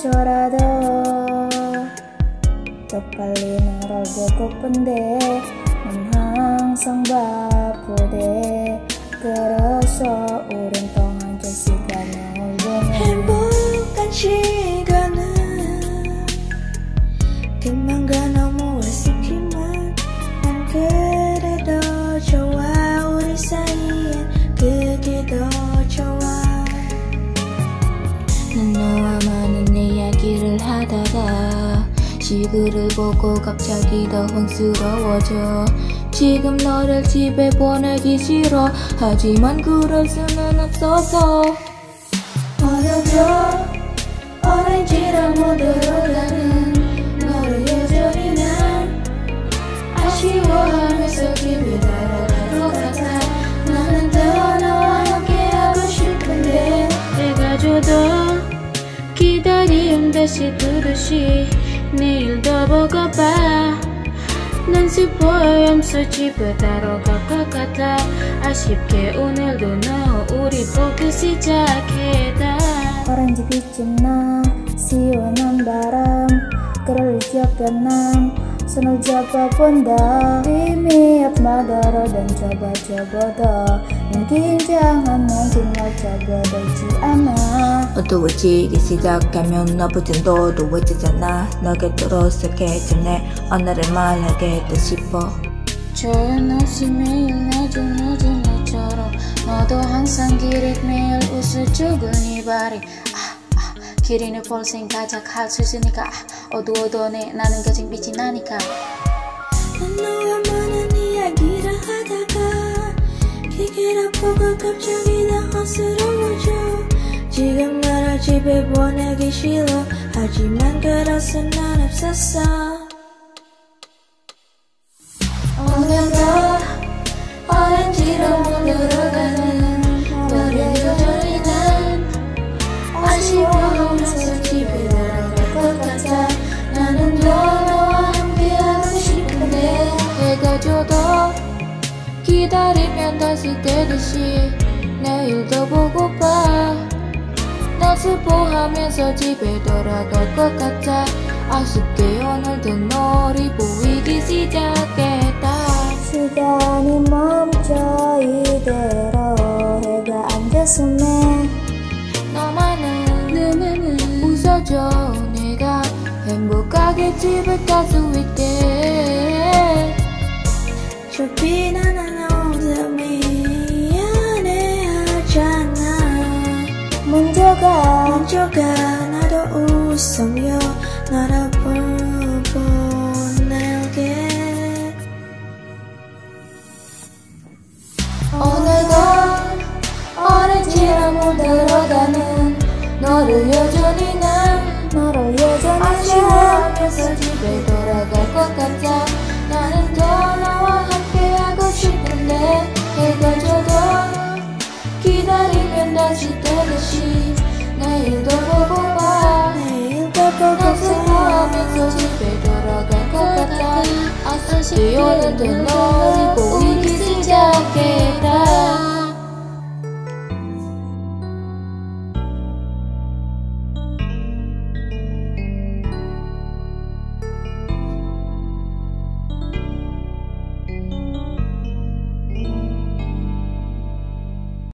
미쳐라도 더 빨리 너를 보고픈데 넌 항상 바쁘대 그래서 우린 동안 저 시간을 보내 행복한 시 하다가 시그를 보고 갑자기 더 황스러워져. 지금 너를 집에 보내기 싫어. 하지만 그럴 수는 없어서. 어려져. 오렌지랑 모두로 가는 너를 여전히 난 아쉬워하면서 집에 돌아갈 것 같아. 나는 더 너와 함께 하고 싶은데 내가 줘도 기다림 다시 두듯이 내일 더 보고 봐난 슬퍼하면서 집에 따로 갈것 같아 아쉽게 오늘도 너 우리 보기 시 작했다 오렌지 빛이 나 시원한 바람 그를 지역에 난 손을 잡아본다 희미한 마다로 dan coba-coba 더 긴장하 접어들지 않아 어두워지 기 시작하면 너도 외치잖아. 너게 들어서게 전에 오늘을 말하겠다 싶어. 조연 없이 매일 낮은 늦은 애처럼 너도 항상 길에 매일 웃을 적은 이 발이. 아, 아, 길이는 볼생 가작 할 수 있으니까. 아, 어두워도 내 나는 가진 빛이 나니까. 난 너와 많은 이야기를 하다가 기계를 보고 갑자기 나 허스러워져. 지금 나를 집에 보내기 싫어. 하지만 그래서 난 없었어. 오늘도 오렌지로 물들어가는 너를 여전히 난 아쉬워하면서 집에 돌아갈 것 같아. 나는 더 너와 함께 하고 싶은데 해가 져도 기다리면 다시 되듯이 내일도 보고파. 나 슬퍼하면서 집에 돌아갈 것 같아. 아쉽게 오늘도 너를 보이기 시작했다. 시간이 멈춰 이대로 해가 안 졌음에 너만은 너만은 웃어줘. 내가 행복하게 집에 갈수 있게. 나는 혼자 가 먼저가 나도 웃으며 나를 보내게. 오늘도 오렌지라 물들어가는 너를 여전히 난 너를 여전히 아쉬워하면서 집에 돌아갈 것 같아. 나는 더 너와 함께 하고 싶은데 해가 져도 기다리면 다시 되듯이 내일도 보고 봐 내일도 난 보고 슬퍼하면서 집에 돌아갈 것 같아. 아쉽게 오늘도 너를 보이기 시작했다